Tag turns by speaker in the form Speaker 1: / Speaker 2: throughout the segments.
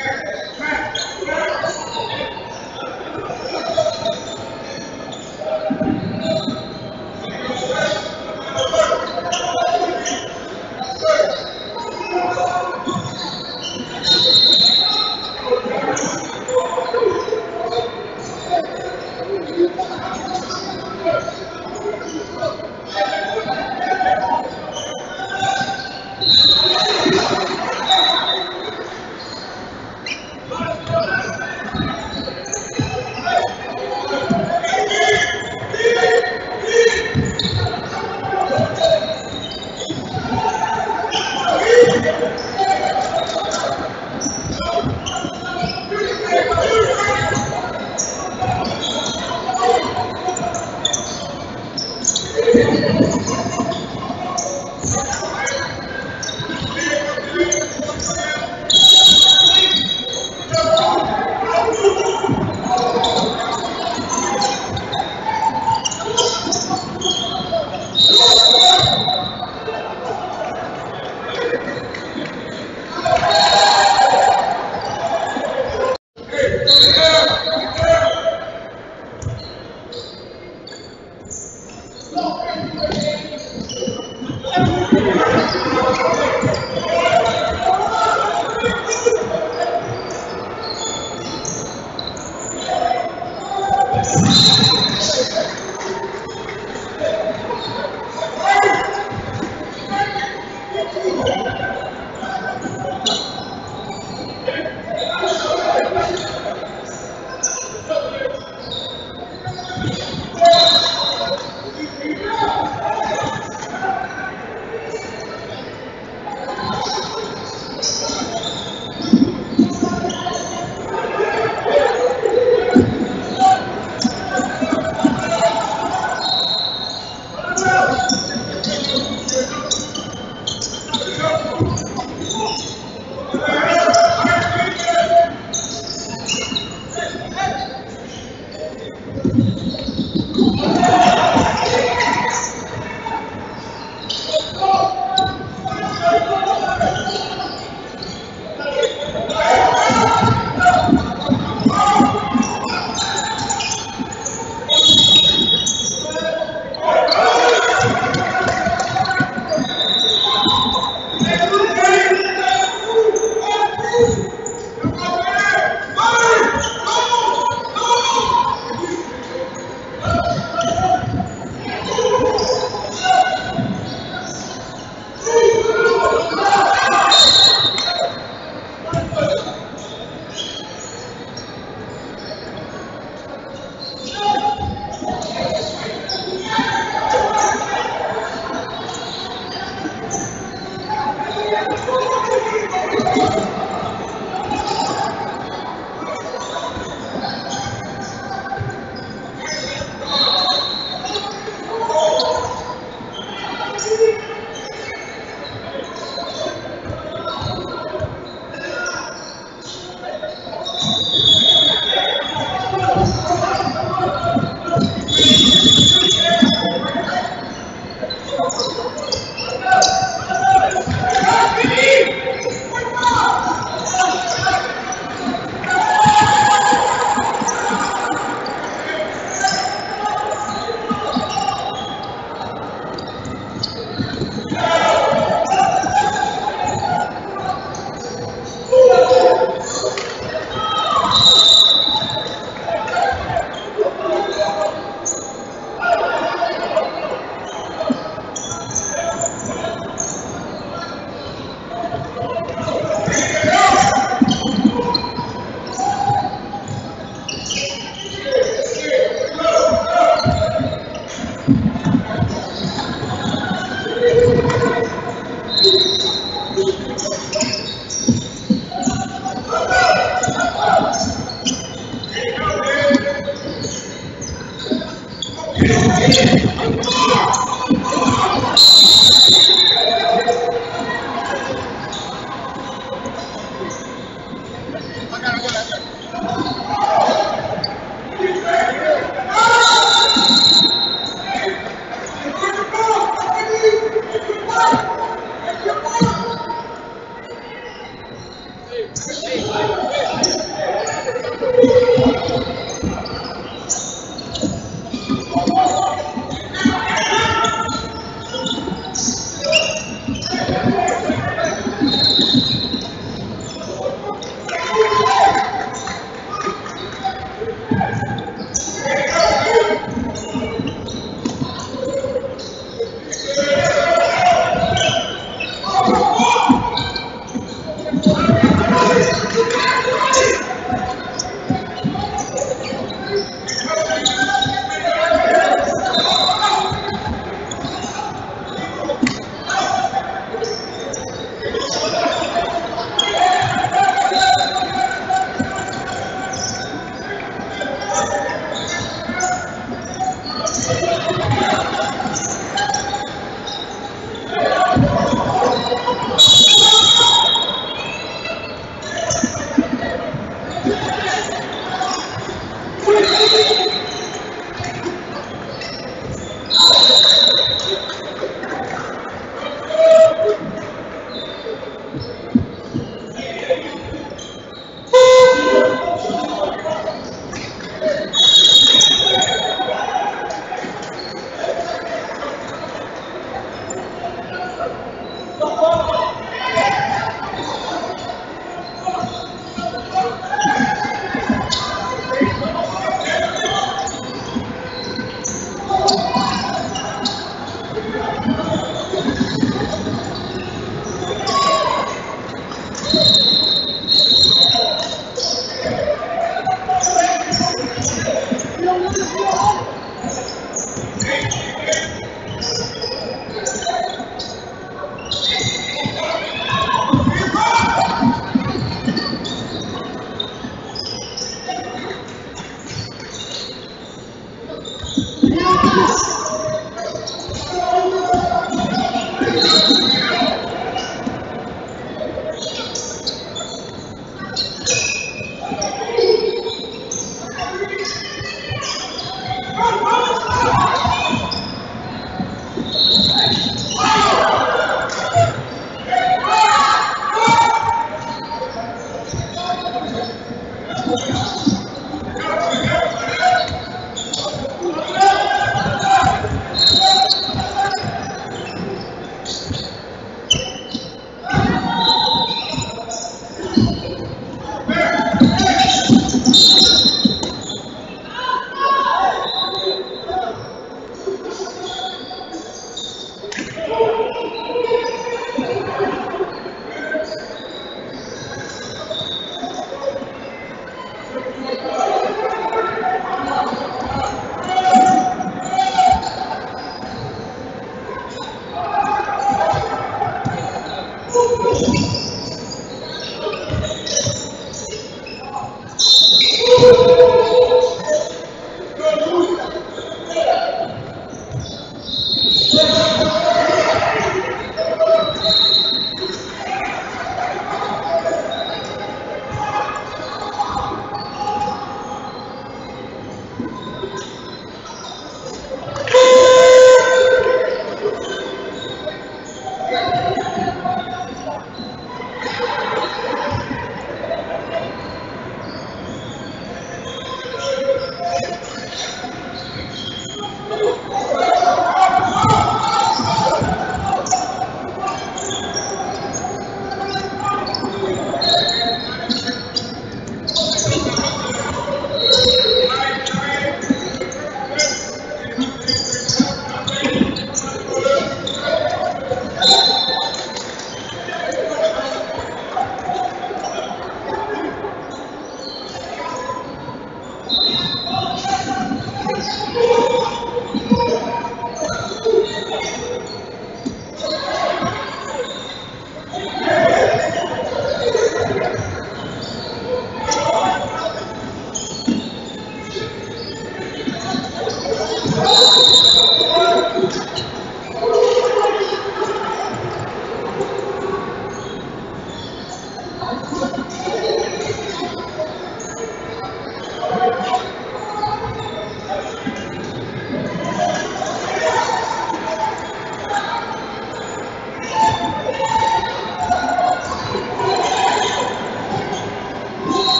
Speaker 1: America.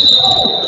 Speaker 1: Oh!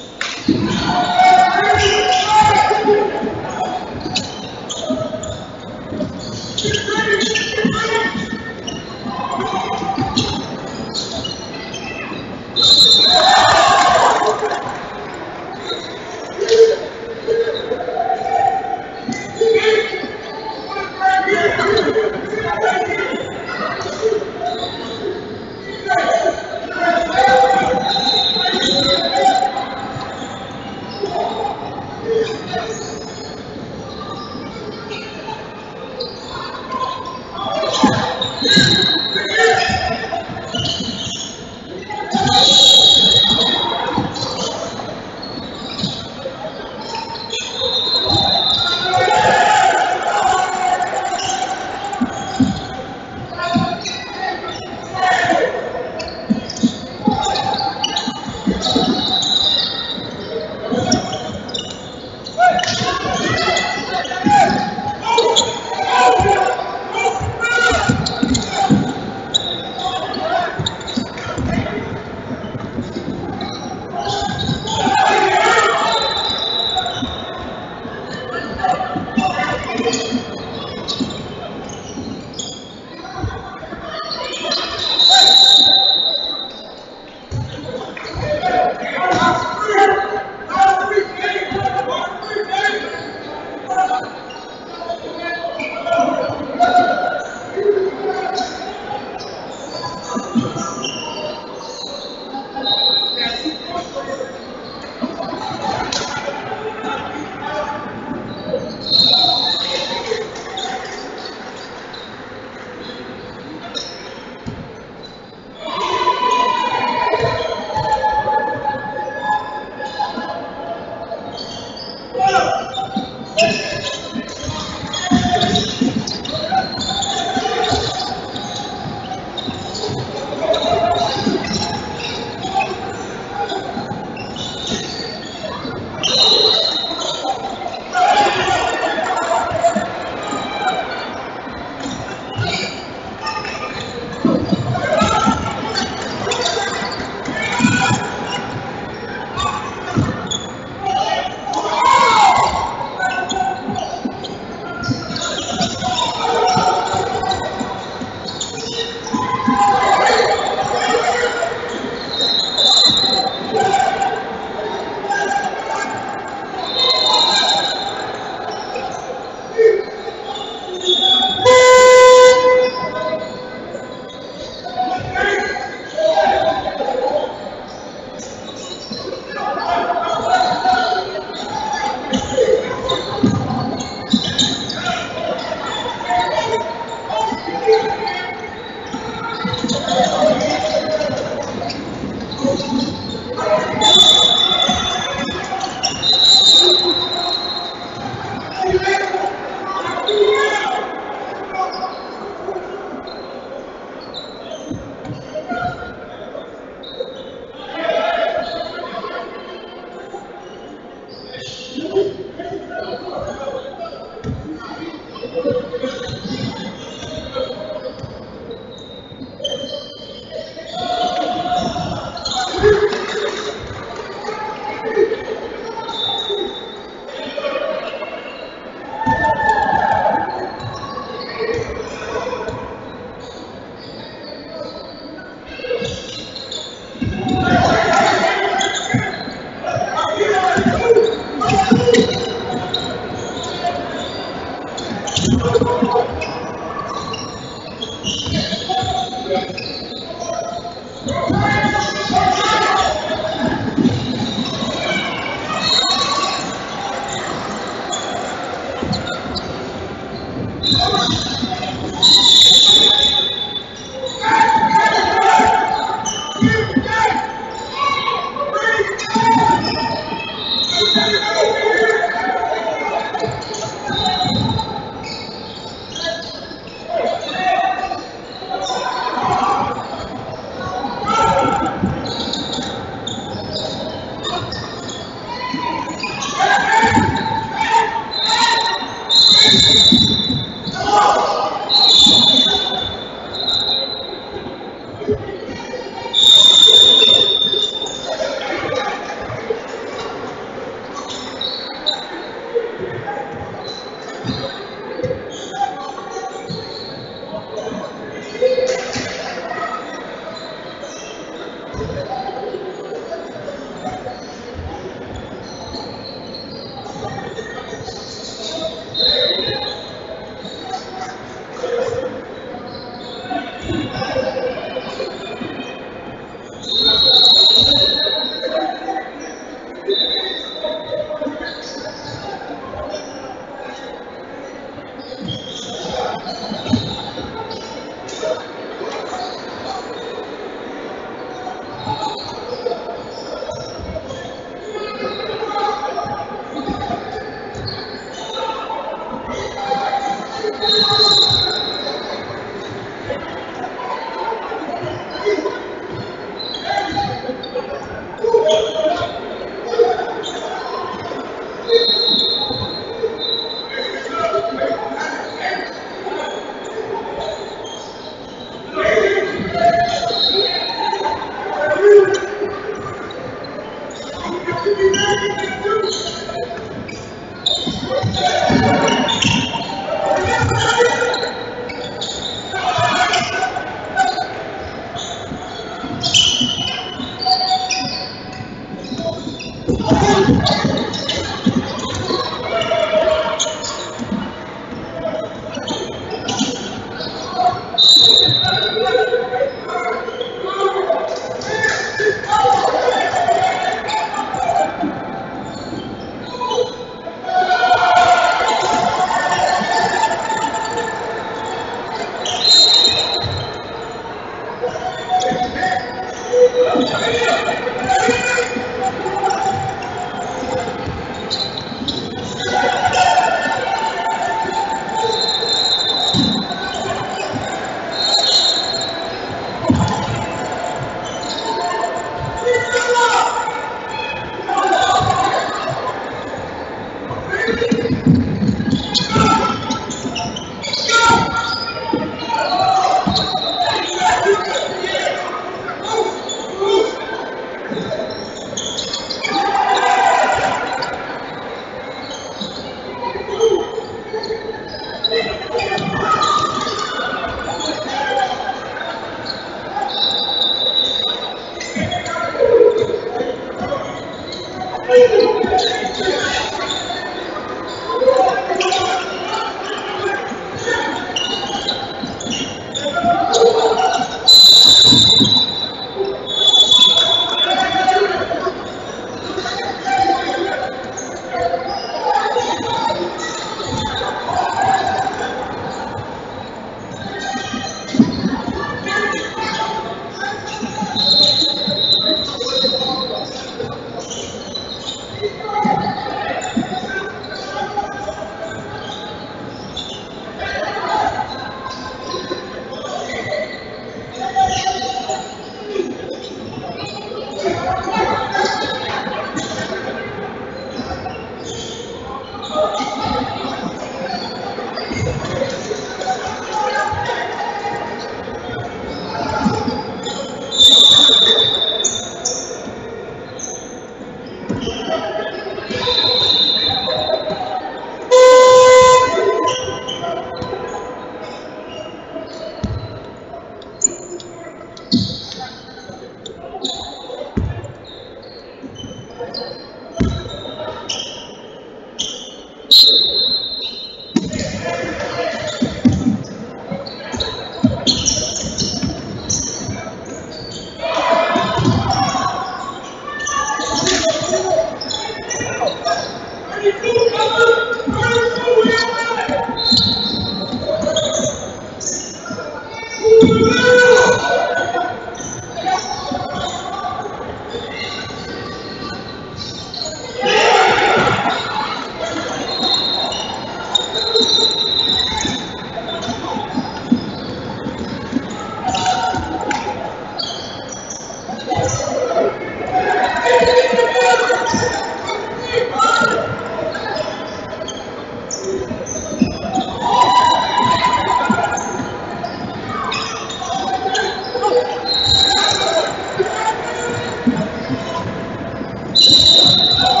Speaker 1: Thank you.